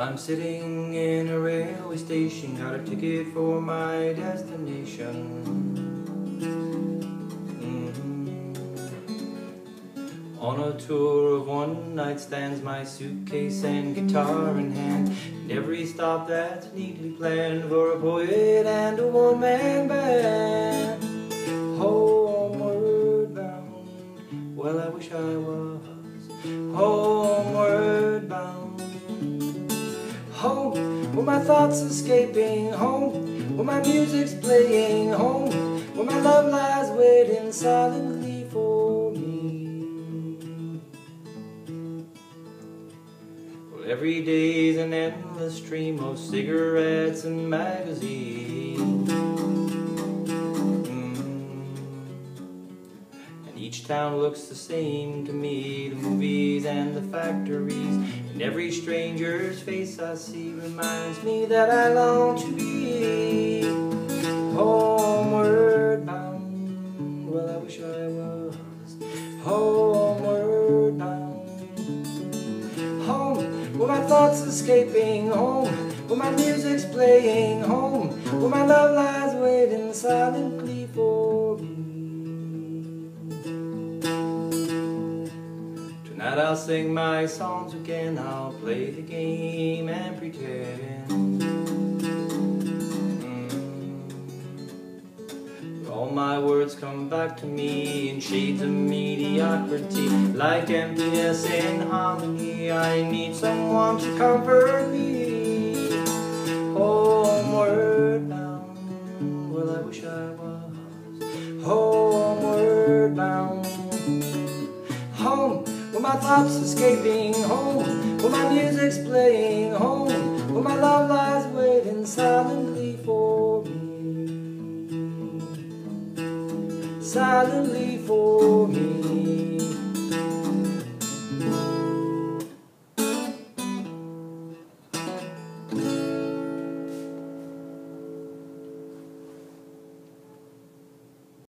I'm sitting in a railway station, got a ticket for my destination. Mm-hmm. On a tour of one night stands, my suitcase and guitar in hand. And every stop that's neatly planned for a poet and a one man band. Homeward bound, well, I wish I was homeward Where my thoughts escaping. Home, where my music's playing. Home, where my love lies waiting silently for me. Well, every day's an endless stream of cigarettes and magazines. Each town looks the same to me, the movies and the factories. And every stranger's face I see reminds me that I long to be homeward bound. Well, I wish I was homeward bound. Home, where my thoughts escaping. Home, where my music's playing. Home, where my love lies waiting silently for Tonight I'll sing my songs again, I'll play the game and pretend. Mm. All my words come back to me in shades of mediocrity, like emptiness in harmony. I need someone to comfort me. My thoughts escaping home, where my music's playing home, where my love lies waiting silently for me, silently for me.